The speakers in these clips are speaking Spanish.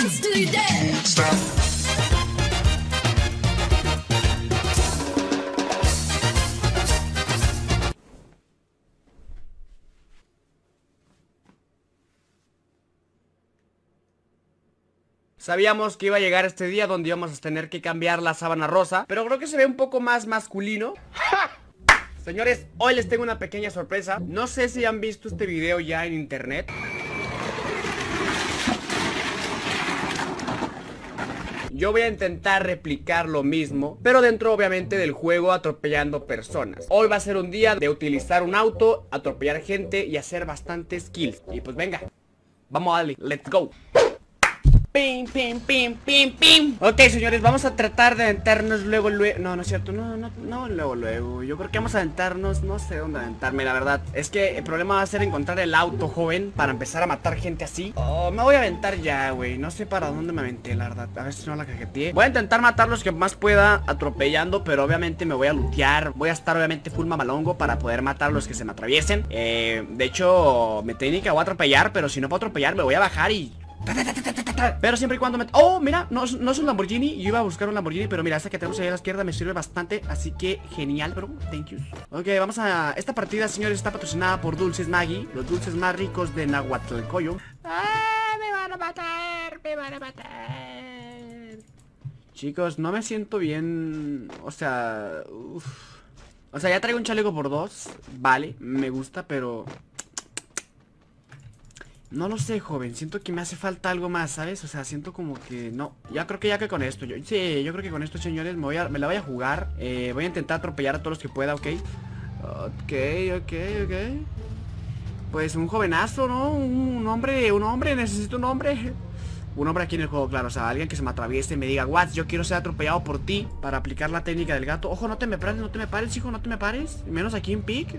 dance till you're dead. Sabíamos que iba a llegar este día donde íbamos a tener que cambiar la sábana rosa Pero creo que se ve un poco más masculino. Señores, hoy les tengo una pequeña sorpresa. No sé si han visto este video ya en internet Yo voy a intentar replicar lo mismo Pero dentro obviamente del juego atropellando personas. Hoy va a ser un día de utilizar un auto Atropellar gente y hacer bastantes kills. Y pues venga Vamos a darle, let's go Pim, pim, pim, pim, pim. Ok, señores, vamos a tratar de aventarnos luego, luego. No, no es cierto, no, no, no, luego, luego. Yo creo que vamos a aventarnos, no sé dónde aventarme, la verdad. Es que el problema va a ser encontrar el auto, joven Para empezar a matar gente así. Oh, me voy a aventar ya, güey. No sé para dónde me aventé, la verdad. A ver si no la cajeteé. Voy a intentar matar los que más pueda atropellando Pero obviamente me voy a lutear Voy a estar obviamente full mamalongo Para poder matar los que se me atraviesen. Eh, De hecho, me técnica voy a atropellar Pero si no puedo atropellar, me voy a bajar y pero siempre y cuando me... Oh, mira, no, no es un Lamborghini. Yo iba a buscar un Lamborghini Pero mira, esta que tenemos ahí a la izquierda me sirve bastante Así que genial, bro. Thank you. Ok, vamos a... Esta partida, señores, está patrocinada por Dulces Maggie Los dulces más ricos de Nahuatlcoyo ¡Ah! Me van a matar Me van a matar Chicos, no me siento bien. O sea... O sea, ya traigo un chaleco por dos Vale, me gusta, pero... No lo sé, joven, siento que me hace falta algo más, ¿sabes? O sea, siento como que no Ya creo que ya que con esto, yo, sí, yo creo que con esto, señores Me, voy a, me la voy a jugar eh, Voy a intentar atropellar a todos los que pueda, ¿ok? Ok, ok, ok Pues un jovenazo, ¿no? Un, hombre, un hombre, necesito un hombre un hombre aquí en el juego, claro, o sea, alguien que se me atraviese y me diga Watts, yo quiero ser atropellado por ti Para aplicar la técnica del gato Ojo, no te me pares, no te me pares, hijo, no te me pares Menos aquí en Peak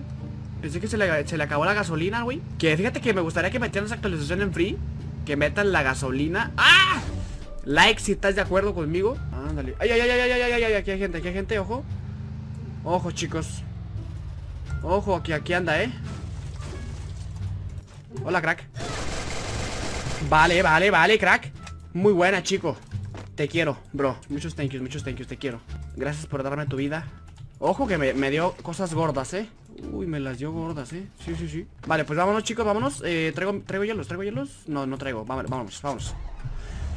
Pensé que se le, se le acabó la gasolina, güey. Que fíjate que me gustaría que metieran esa actualización en free Que metan la gasolina. ¡Ah! Like si estás de acuerdo conmigo. Ándale. Ay, ay, ay, ay, ay, ay, ay, aquí hay gente, aquí hay gente, ojo. Ojo, chicos. Ojo, aquí, aquí anda, eh. Hola, crack. Vale, vale, vale, crack. Muy buena, chico. Te quiero, bro. Muchos thank yous, muchos thank yous, te quiero. Gracias por darme tu vida. Ojo que me, me dio cosas gordas, eh Uy, me las dio gordas, eh Sí, sí, sí Vale, pues vámonos, chicos, vámonos eh, ¿traigo, ¿Traigo hielos? ¿Traigo hielos? No, no traigo Vámonos, vámonos,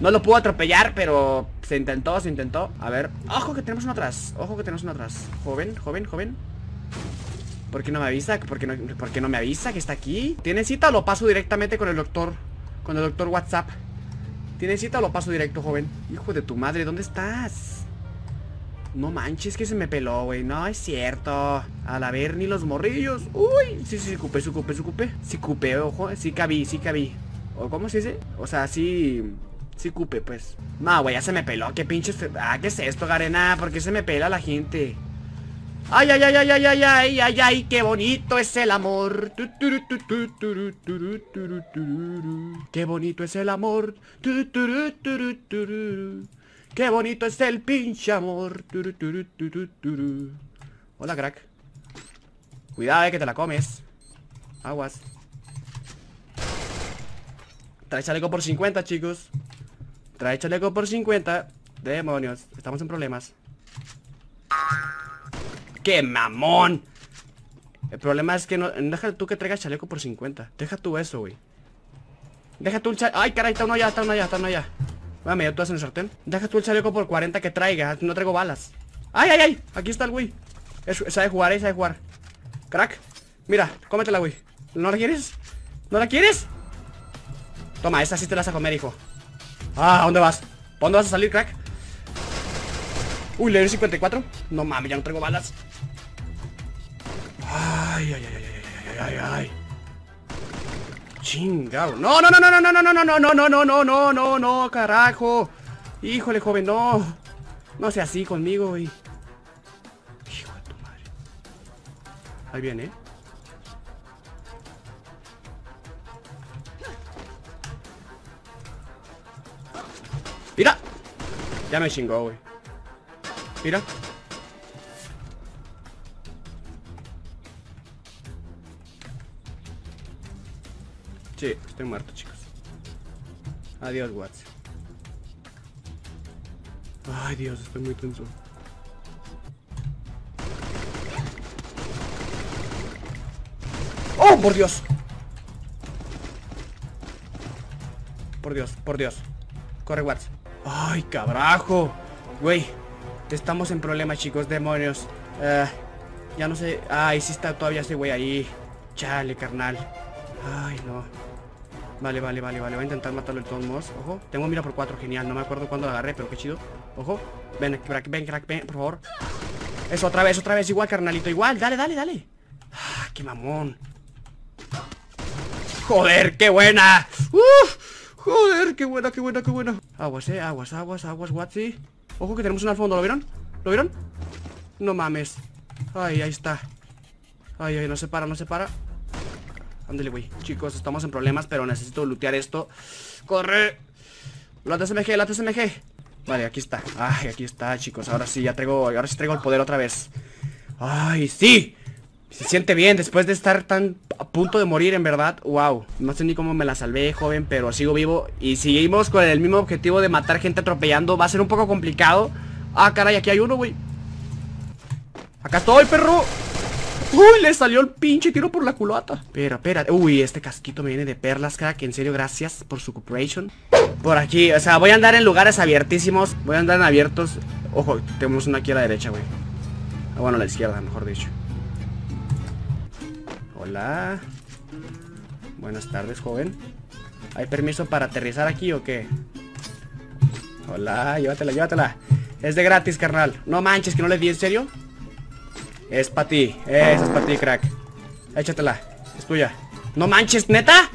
No lo puedo atropellar, pero se intentó, se intentó A ver Ojo que tenemos uno atrás Ojo que tenemos uno atrás Joven, joven, joven ¿Por qué no me avisa? ¿Por qué ¿Por qué no me avisa que está aquí? ¿Tiene cita o lo paso directamente con el doctor? Con el doctor WhatsApp ¿Tiene cita o lo paso directo, joven? Hijo de tu madre, ¿dónde estás? No manches que se me peló, güey No, es cierto A la ver, ni los morrillos Uy, sí, sí, sí, cupé, sí, cupé, sí, cupé Sí cupé, ojo, sí cabí, sí cabí ¿O cómo se dice? O sea, sí... Sí cupe, pues No, güey, ya se me peló, qué pinches... Ah, ¿qué es esto, Garena? ¿Por qué se me pela la gente? Ay, ay, ay, ay, ay, ay, ay, ay, ay, qué bonito es el amor. Qué bonito es el amor. Qué bonito es el pinche amor. Hola, crack. Cuidado, eh, que te la comes. Aguas. Trae chaleco por 50, chicos. Trae chaleco por 50. Demonios, estamos en problemas. ¡Qué mamón! El problema es que no... Deja tú que traigas chaleco por 50. Deja tú eso, güey. Deja tú el chaleco... ¡Ay, caray! Está uno allá, está uno allá, está uno allá. Voy a tú en el sartén. Deja tú el chaleco por 40 que traiga. No traigo balas. ¡Ay, ay, ay! Aquí está el güey. sabe jugar, eh, sabe jugar. Crack. Mira, cómetela, güey. ¿No la quieres? ¿No la quieres? Toma, esa sí te la vas a comer, hijo. Ah, ¿a dónde vas? ¿Para dónde vas a salir, crack? Uy, leer 54. No mames, ya no traigo balas. Ay, ay, ay, ay, ay, ay, ay, ay. Chingado. No, no, no, no, no, no, no, no, no, no, no, no, no, no, no, no, carajo. Híjole, joven, no. No sea así conmigo, güey. Hijo de tu madre. Ahí viene, ¿eh? Mira. Ya me chingó, güey. Mira. Sí, estoy muerto, chicos. Adiós, Watts. Ay, Dios, estoy muy tenso. ¡Oh, por Dios! Por Dios, por Dios. Corre, Watts. ¡Ay, cabrajo! Güey, estamos en problemas, chicos, demonios. Eh, ya no sé. Ay, sí está todavía ese güey ahí. Chale, carnal. Ay, no. Vale, vale, vale, vale. Voy a intentar matarlo de todos. Ojo. Tengo mira por cuatro, genial. No me acuerdo cuándo lo agarré, pero qué chido. Ojo. Ven, crack, ven, crack, ven, por favor. Eso, otra vez, otra vez. Igual, carnalito. Igual. Dale, dale, dale. Ah, qué mamón. Joder, qué buena. Uf, joder, qué buena, qué buena, qué buena. Aguas, eh. Aguas, aguas, aguas, Watsi. Ojo que tenemos uno al fondo. ¿Lo vieron? ¿Lo vieron? No mames. Ay, ahí está. Ay, ay, no se para, no se para. Ándale, güey. Chicos, estamos en problemas, pero necesito lootear esto. ¡Corre! La TSMG, la TSMG. Vale, aquí está. Ay, aquí está, chicos. Ahora sí, ya traigo. Ahora sí traigo el poder otra vez. ¡Ay, sí! Se siente bien después de estar tan a punto de morir, en verdad. Wow. No sé ni cómo me la salvé, joven, pero sigo vivo. Y seguimos con el mismo objetivo de matar gente atropellando. Va a ser un poco complicado. Ah, caray, aquí hay uno, güey. Acá estoy, perro. Uy, le salió el pinche tiro por la culata. Espera, espera, uy, este casquito me viene de perlas, crack En serio, gracias por su cooperation. Por aquí, o sea, voy a andar en lugares abiertísimos. Voy a andar en abiertos. Ojo, tenemos una aquí a la derecha, güey. Ah, Bueno, a la izquierda, mejor dicho. Hola. Buenas tardes, joven. ¿Hay permiso para aterrizar aquí o qué? Hola, llévatela, llévatela. Es de gratis, carnal. No manches, que no le di, ¿en serio? Es para ti. Esa es para ti, crack. Échatela. Es tuya. ¡No manches, neta!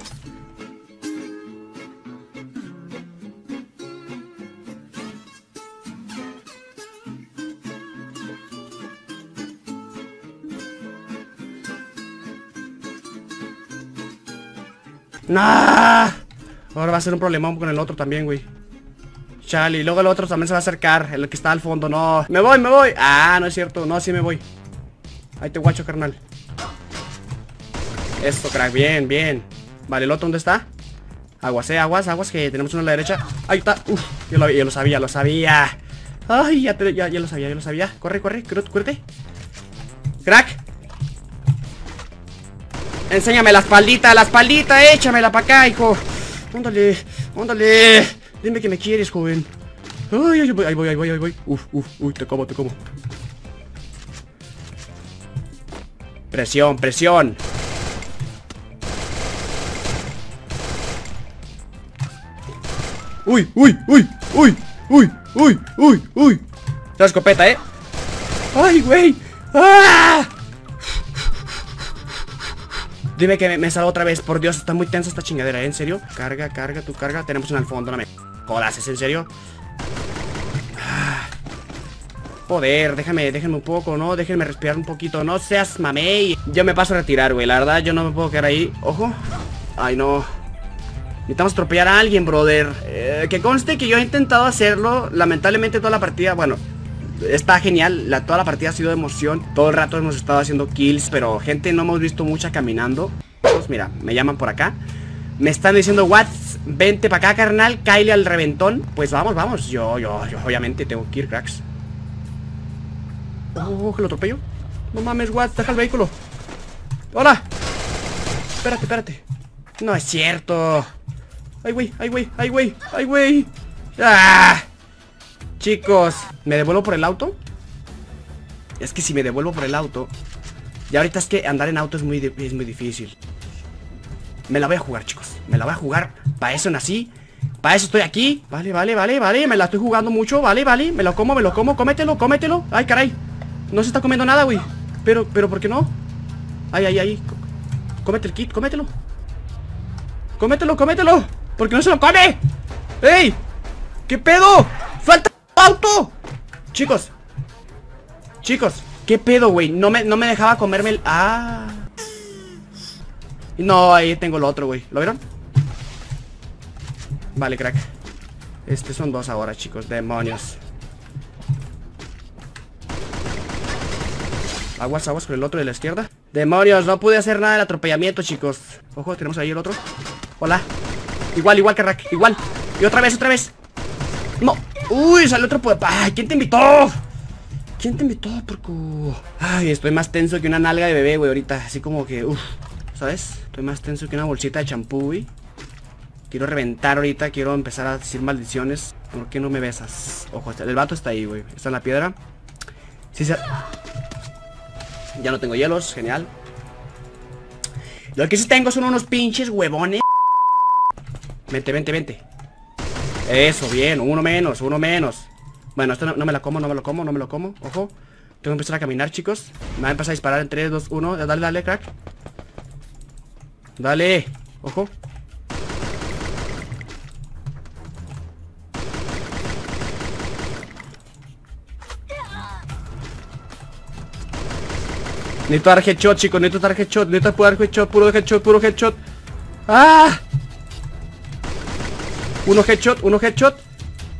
¡Nah! Ahora va a ser un problemón con el otro también, güey. Chale, luego el otro también se va a acercar El que está al fondo, no Me voy, me voy Ah, no es cierto, no, sí me voy Ahí te guacho, carnal. Esto, crack, bien, bien. Vale, ¿el otro dónde está? Aguas, eh, aguas, aguas, que tenemos uno a la derecha. Ahí está, uf, yo lo, lo sabía, lo sabía. Ay, ya, ya, ya, lo sabía, ya lo sabía. Corre, corre, cuídate. Crack. Enséñame la espaldita, la espaldita, échamela para acá, hijo. Óndale, óndale Dime que me quieres, joven. Ay, ay, ahí voy, ahí voy, ahí voy. Uf, uf, uy, te como, te como Presión, presión Uy, uy, uy, uy, uy, uy, uy, uy La escopeta, eh Ay, güey ¡Ah! Dime que me, salgo otra vez Por Dios, está muy tensa esta chingadera, ¿eh? ¿En serio? Carga, carga, tu carga Tenemos en el fondo, no me jodas, ¿es en serio? Joder, déjame, déjenme un poco, ¿no? Déjenme respirar un poquito No seas mamey. Yo me paso a retirar, güey La verdad, yo no me puedo quedar ahí. Ojo. Ay, no. Necesitamos atropellar a alguien, brother. Eh, Que conste que yo he intentado hacerlo Lamentablemente toda la partida, bueno Está genial, la, toda la partida ha sido de emoción Todo el rato hemos estado haciendo kills Pero gente, no hemos visto mucha caminando. Pues mira, me llaman por acá. Me están diciendo, What's Vente para acá, carnal, Kyle al reventón. Pues vamos, vamos, yo, yo, yo obviamente tengo que ir, cracks Oh, que lo atropello. No mames, what, deja el vehículo. ¡Hola! Espérate, espérate. No es cierto. Ay, güey, ay, güey, ay, güey, ay, güey. ¡Ah! Chicos, ¿me devuelvo por el auto? Es que si me devuelvo por el auto Y ahorita es que andar en auto es muy, es muy difícil. Me la voy a jugar, chicos. Me la voy a jugar. Para eso nací. Para eso estoy aquí. Vale, vale, vale, vale. Me la estoy jugando mucho. Vale, vale. Me lo como, me lo como. Cómetelo, cómetelo. Ay, caray no se está comiendo nada, güey Pero, pero, ¿por qué no? Ay, ay, ay Cómete el kit, cómetelo Cómetelo, cómetelo ¿Por qué no se lo come? ¡Ey! ¿Qué pedo? ¡Falta auto! Chicos Chicos ¿Qué pedo, güey? No me, no me dejaba comerme el... Ah No, ahí tengo el otro, güey ¿Lo vieron? Vale, crack Este son dos ahora, chicos Demonios Aguas, aguas con el otro de la izquierda Demonios, no pude hacer nada del atropellamiento, chicos Ojo, tenemos ahí el otro Hola Igual, igual que Rack, igual Y otra vez, otra vez No Uy, sale otro poder. Ay, ¿quién te invitó? ¿Quién te invitó, porco? Ay, estoy más tenso que una nalga de bebé, güey, ahorita. Así como que, uff, ¿sabes? Estoy más tenso que una bolsita de champú, güey. Quiero reventar ahorita, quiero empezar a decir maldiciones. ¿Por qué no me besas? Ojo, el vato está ahí, güey. Está en la piedra. Sí, se... Ya no tengo hielos, genial. Lo que sí tengo son unos pinches huevones. Vente, vente, vente. Eso, bien, uno menos, uno menos. Bueno, esto no, me la como, no me lo como, no me lo como Ojo, tengo que empezar a caminar, chicos Me va a empezar a disparar en 3, 2, 1 Dale, dale, crack Dale, ojo Necesito dar headshot, chicos, necesito dar headshot Necesito dar headshot, puro headshot, puro headshot. ¡Ah! Uno headshot, uno headshot.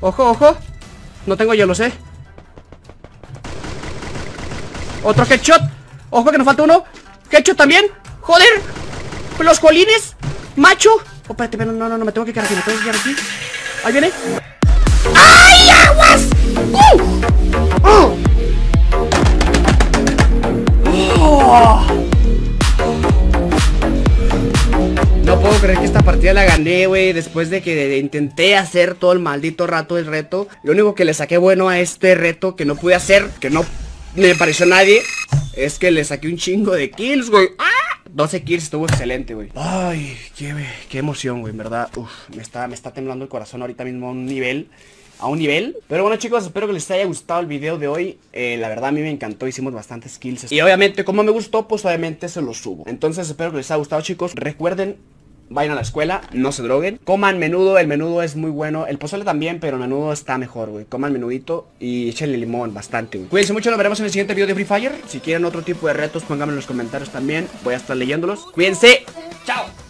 Ojo, ojo. No tengo hielos, eh Otro headshot. Ojo que nos falta uno. Headshot también. Joder. Los colines Macho. Oh, espérate, no, no, no, me tengo que quedar aquí Me tengo que quedar aquí. Ahí viene. ¡Ay, aguas! Después de que intenté hacer todo el maldito rato el reto Lo único que le saqué bueno a este reto Que no pude hacer, que no me pareció nadie Es que le saqué un chingo de kills, güey. ¡Ah! 12 kills estuvo excelente, güey. Ay, qué, qué emoción, güey, en verdad. Uf, me está, me está temblando el corazón ahorita mismo a un nivel a un nivel. Pero bueno chicos, espero que les haya gustado el video de hoy. Eh, La verdad a mí me encantó, hicimos bastantes kills. Y obviamente como me gustó, pues obviamente se los subo. Entonces espero que les haya gustado chicos. Recuerden vayan a la escuela, no se droguen. Coman menudo, el menudo es muy bueno. El pozole también, pero el menudo está mejor, güey. Coman menudito y échenle limón bastante, güey. Cuídense mucho, nos veremos en el siguiente video de Free Fire. Si quieren otro tipo de retos, pónganme en los comentarios también. Voy a estar leyéndolos. Cuídense. Chao.